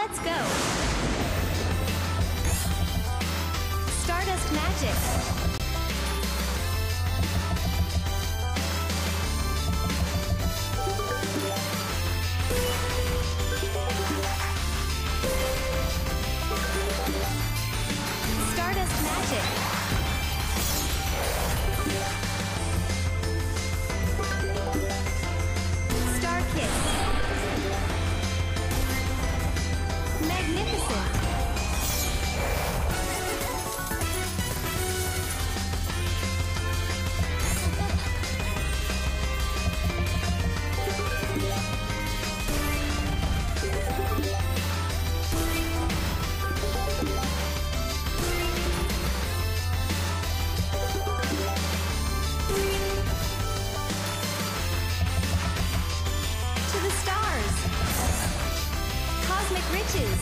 Let's go! Stardust Magic! Cosmic riches!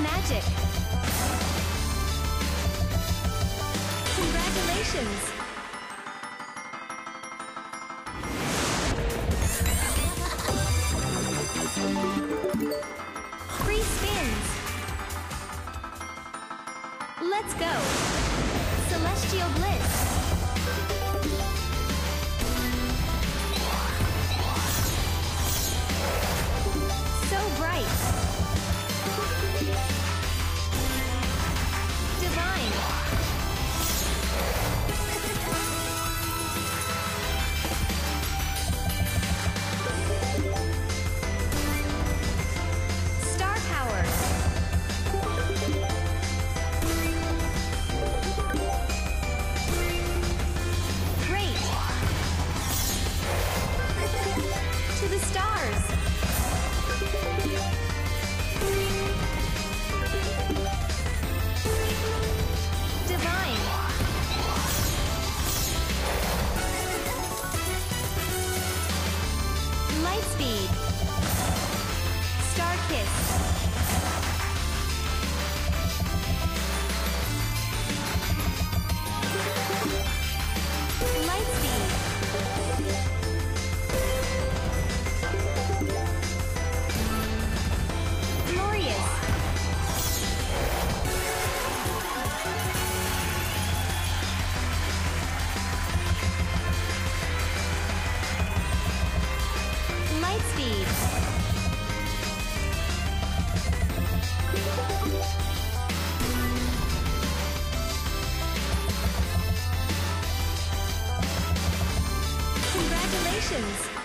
Magic! Congratulations! Free spins! Let's go! Celestial Bliss! Star Congratulations!